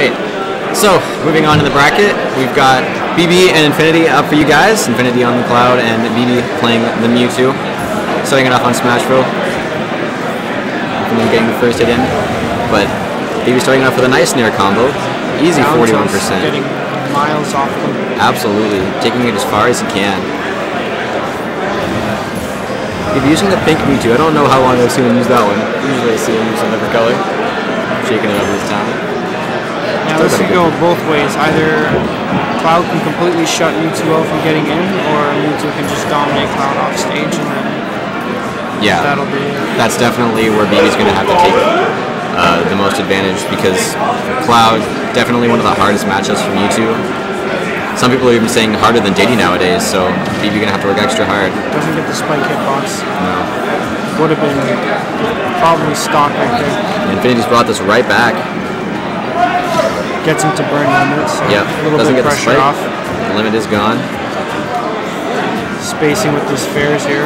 right. So, moving on to the bracket, we've got BB and Infinity up for you guys. Infinity on the Cloud and BB playing the Mewtwo. Starting it off on Smashville. And then getting the first hit in. But BB starting off with a nice nair combo. Easy 41%. Getting miles off of him. Absolutely. Taking it as far as he can. If you're using the pink Mewtwo, I don't know how long I've seen him use that one. Usually I see him use another color. Shaking it up this time. This could go both ways. Either Cloud can completely shut Mewtwo out from getting in, or Mewtwo can just dominate Cloud off stage, and then Yeah. that'll be that's definitely where BB's going to have to take uh, the most advantage because Cloud definitely one of the hardest matchups for Mewtwo. Some people are even saying harder than Diddy nowadays, so BB going to have to work extra hard. Doesn't get the spike hitbox. No. Would have been probably stock right there. Infinity's brought this right back. Gets him to burn limits. So Yep. A little Doesn't bit get pressure off. The limit is gone. Spacing with these fairs here.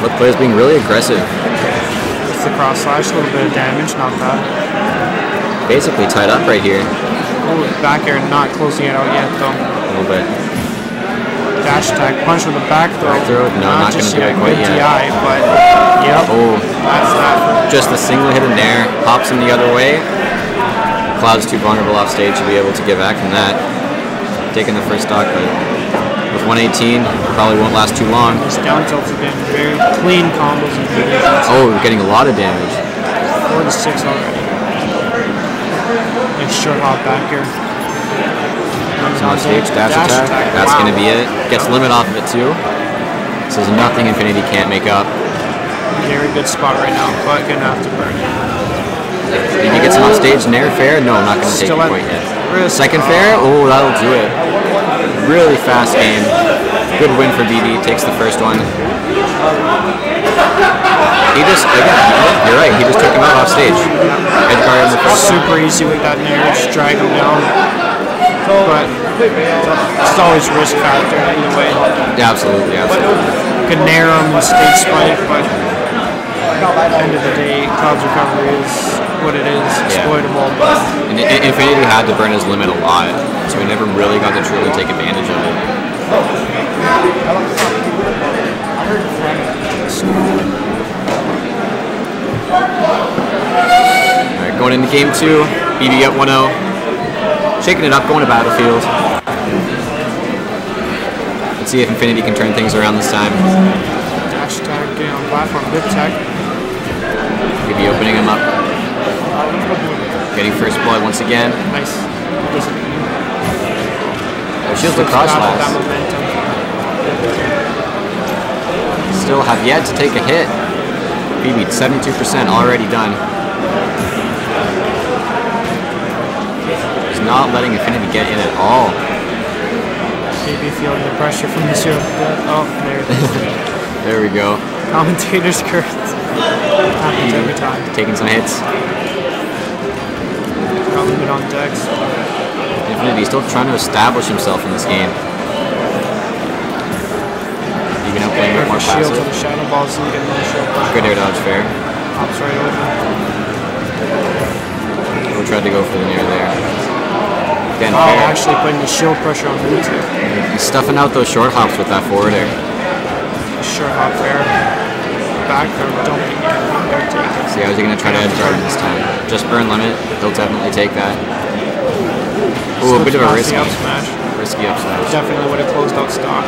Both players being really aggressive. It's the cross slash. A little bit of damage. Not bad. Basically tied up right here. Oh, back air not closing it out yet though. A little bit. Dash attack. Punch with the back throw. Back throw? No, not just gonna do it quite yet. DI, but yep. Oh, That's that. just the single hit in there. Pops him the other way. Cloud's too vulnerable off stage to be able to get back from that. Taking the first stock, but with 118, probably won't last too long. His down tilts have been very clean combos. Oh, we're getting a lot of damage. Four to six already. Nice short hop back here. On stage, dash, attack. That's Wow. going to be it. Gets limit off of it too. So there's nothing Infinity can't make up. Very good spot right now, but gonna have to burn. He gets him on stage, Nair fair? No, not going to take it quite yet. Second fair? Oh, that'll do it. Really fast game. Good win for BB. Takes the first one. He just, again, you're right, he just took him out off stage. Edgeguard in the first Super easy with that nair, just drag him down. But it's always risk factor either way. Yeah, absolutely, absolutely. Could nair him and stage spike, but the end of the day, Cloud's recovery is what it is, exploitable. But And Infinity had to burn his limit a lot, so he never really got to truly take advantage of it. Alright, going into game two, BB up 1-0. Shaking it up, going to Battlefield. Let's see if Infinity can turn things around this time. dash attack, getting um, on platform, good tech. BB opening him up. Getting first blood once again. Nice. Oh, shields the cross Battle that slash. momentum. Still have yet to take a hit. BB 72% already done. He's not letting Infinity get in at all. Maybe feeling the pressure from the zero. Oh, there it is. There we go. Commentator's curse. Happens every time. Taking some hits. Got limit on decks. Infinity still trying to establish himself in this game. Even out playing with more shield to the shadow ball so you get no shield. Good air dodge fair. Pops right over. We tried to go for the nair there. Again, Oh, fair. actually putting the shield pressure on Mewtwo. He's stuffing out those short hops with that forward air. Short hop fair. Back throw, don't make it. There, take it. See how is he going to try to edge guard this time? Just burn limit. He'll definitely take that. Ooh, a bit of a risky, up smash. risky up smash. Definitely would have closed out stock.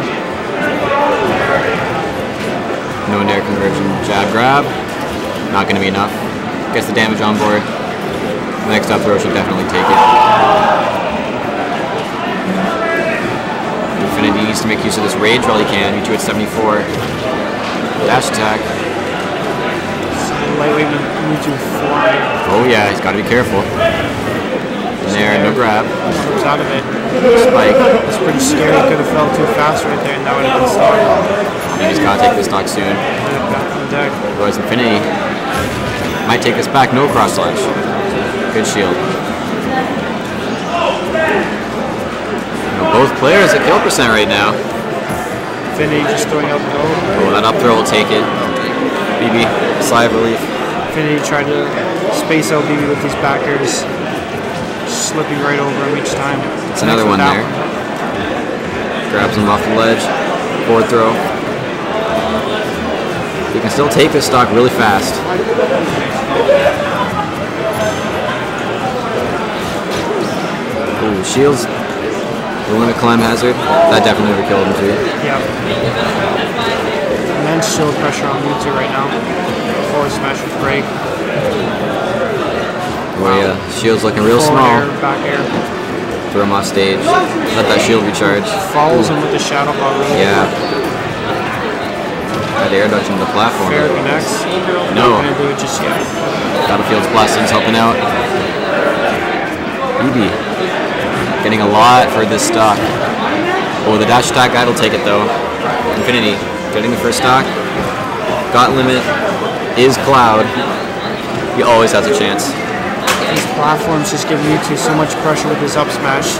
No nair conversion. Jab grab. Not going to be enough. Gets the damage on board. Next up throw should definitely take it. Infinity needs to make use of this rage while he can. Mewtwo at 74. Dash attack. Lightweight flying. Oh yeah, he's got to be careful. There, no grab. Comes out of it. Spike. It's pretty scary. Could have fell too fast right there and that would have been stock. He's got to take this stock soon. Put back on deck. Otherwise, Infinity might take this back. No cross slash. Good shield. Both players at kill percent right now. Infinity just throwing out the gold. Oh, that up throw will take it. BB, sigh of relief. Infinity tried to space out BB with these back airs. Slipping right over him each time. It's another one there. Grabs him off the ledge. Forward throw. You can still take this stock really fast. Ooh, shields. The limit Climhazzard. That definitely would have killed him too. Yeah. Immense shield pressure on Mewtwo right now. Forward smash with break. Oh yeah, um, shield's looking real Forward small. air, back air. Throw him off stage. Let that shield recharge. Follows him with the shadow ball. Yeah. Had air dodge into the platform. Fair connects. No. Not gonna do it just yet. Battlefield's blessings helping out. BB getting a lot for this stock. Oh, the dash attack guide will take it though. Infinity getting the first stock. Got limit is Cloud. He always has a chance. These platforms just give Mewtwo so much pressure with his up smash.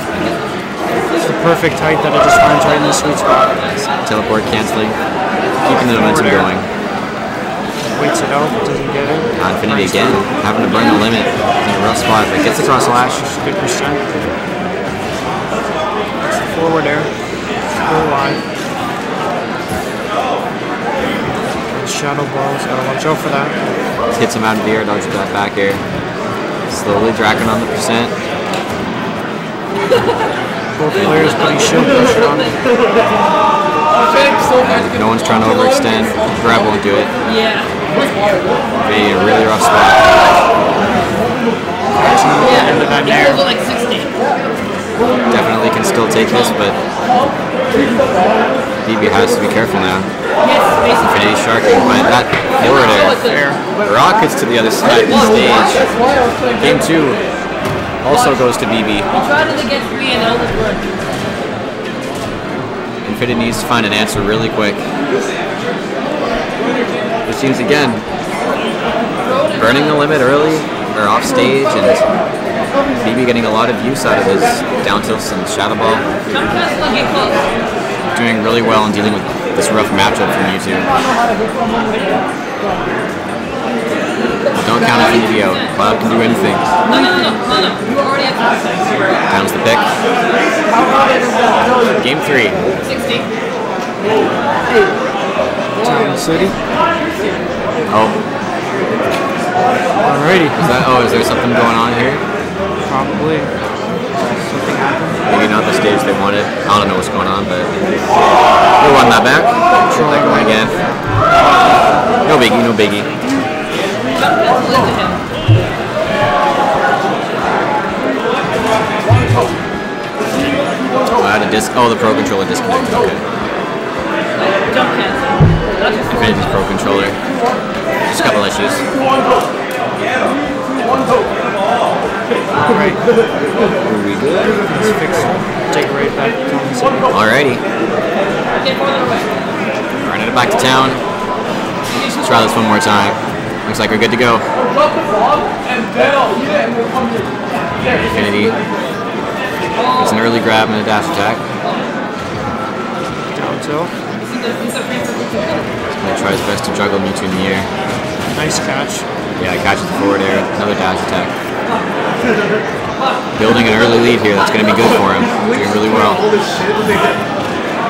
It's the perfect height that it just finds right in the sweet spot. Teleport canceling, keeping the momentum going. Waits it out, doesn't get it. Uh, Infinity again, having to burn the limit. In a rough spot, but gets across slash. Good percent. Forward air. Full line. Shadow balls, gotta watch out for that. Hits him out of the air, dodges that back air. Slowly dragging on the percent. Both players putting shield pressure on. And no one's trying to overextend. Grab won't do it. Yeah. Be a really rough spot. Into that Those like 60. Definitely can still take this, but BB has to be careful now. Yes, basically. Infinity sharking, but that forward air. Rockets to the other side of the stage. Game two also goes to BB. We tried it against and that was good. Infinity needs to find an answer really quick. It seems again, burning the limit early or off stage and BB getting a lot of use out of his down tilts and shadow ball. Sometimes like get close. Doing really well in dealing with this rough matchup from YouTube. Don't count Infinity out. Cloud can do anything. No, no, no, no, no, no. You were already at Downs the pick. Game three. 60. Town City. Oh, Alrighty. is that? Oh, is there something going on here? Probably. Maybe not the stage they wanted. I don't know what's going on, but we'll run that back. Try going again. No biggie, no biggie. Oh, I had a disc. Oh, the Pro Controller disconnected. Okay. Infinity's Pro Controller. Just a couple issues. Alright. Are we good? Let's fix it. Take it right back to Town Alrighty. get farther away. Running it back to town. Let's try this one more time. Looks like we're good to go. Infinity. It's an early grab and a dash attack. Down tilt. Gonna try his best to juggle Mewtwo in the air. Nice catch. Yeah, catches the forward air. Another dash attack. Building an early lead here. That's going to be good for him. Doing really well.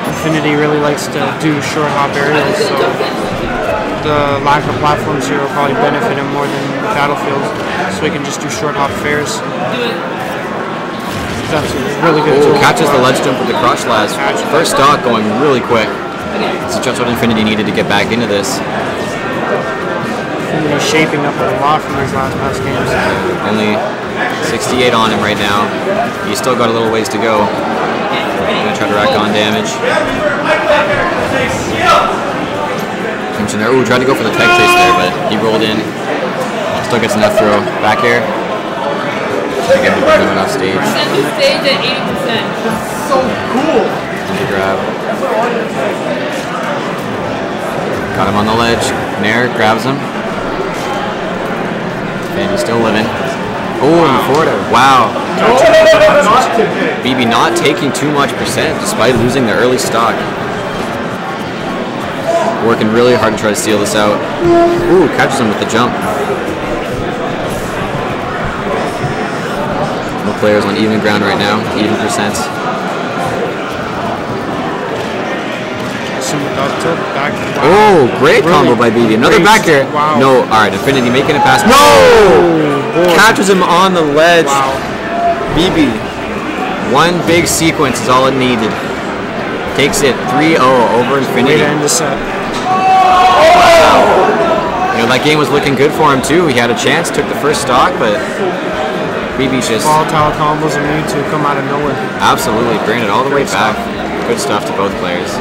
Infinity really likes to do short hop aerials, so the lack of platforms here will probably benefit him more than Battlefield, so he can just do short hop fairs. That's a really good Oh, tool. catches the ledge jump with the cross slash. First stock going really quick. It's just what Infinity needed to get back into this. Infinity shaping up a lot from these last past games. Only 68 on him right now. He's still got a little ways to go. Gonna try to rack on damage. Comes in there. Ooh, tried to go for the tech chase there, but he rolled in. Still gets enough throw. Back air. Again, we're coming off stage. Send to stage at 80%. Easy grab. Got him on the ledge. Nair grabs him. And he's still living. Oh, and Florida. Wow. BB not taking too much percent despite losing the early stock. Working really hard to try to steal this out. Ooh, catches him with the jump. Both players on even ground right now, even percents. Tilt, back. Oh, great Really combo by BB. Another great- back air. wow. No, all right, Infinity making it past. No! Oh. Catches him on the ledge. Wow. BB. One big sequence is all it needed. Takes it 3-0 over Way Infinity. to end the set. You know, that game was looking good for him too. He had a chance, took the first stock, but BB's just Volatile combos and Mewtwo come out of nowhere. absolutely bringing it all the way Great back. Good stuff to both players.